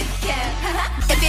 if